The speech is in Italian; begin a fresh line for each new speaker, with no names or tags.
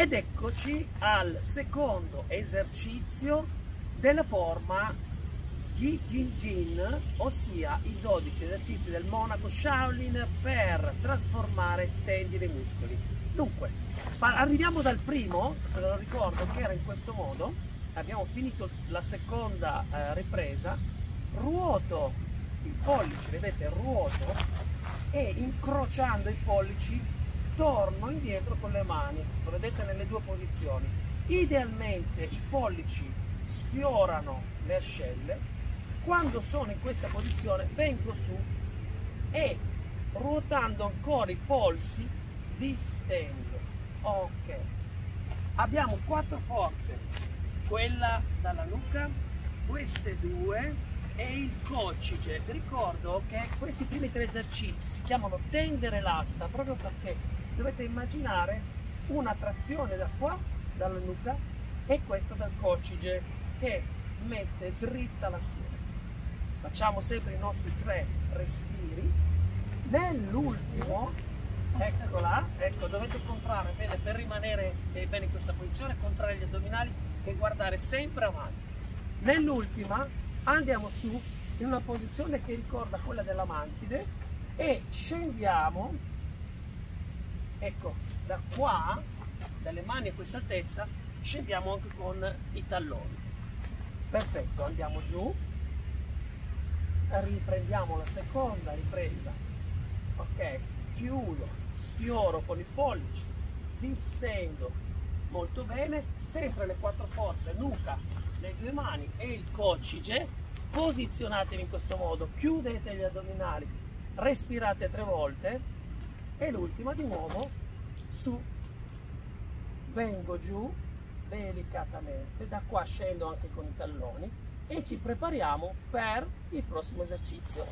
Ed eccoci al secondo esercizio della forma Ji Jin Jin, ossia i 12 esercizi del monaco Shaolin per trasformare tendini e muscoli. Dunque, arriviamo dal primo, ve lo ricordo che era in questo modo, abbiamo finito la seconda eh, ripresa, ruoto il pollice, vedete, ruoto e incrociando i pollici torno indietro con le mani, lo vedete nelle due posizioni. Idealmente i pollici sfiorano le ascelle, quando sono in questa posizione vengo su e ruotando ancora i polsi distendo. Ok. Abbiamo quattro forze, quella dalla nuca, queste due e il coccige. Ricordo che questi primi tre esercizi si chiamano tendere l'asta proprio perché dovete immaginare una trazione da qua, dalla nuca, e questa dal coccige che mette dritta la schiena. Facciamo sempre i nostri tre respiri. Nell'ultimo, eccola, ecco, dovete contrarre bene per rimanere bene in questa posizione, contrarre gli addominali e guardare sempre avanti. Nell'ultima andiamo su in una posizione che ricorda quella della mantide e scendiamo ecco da qua dalle mani a questa altezza scendiamo anche con i talloni. Perfetto andiamo giù. Riprendiamo la seconda ripresa. Ok chiudo sfioro con i pollici distendo molto bene sempre le quattro forze nuca le due mani e il coccige posizionatevi in questo modo chiudete gli addominali respirate tre volte e l'ultima di nuovo su. Vengo giù delicatamente da qua scendo anche con i talloni e ci prepariamo per il prossimo esercizio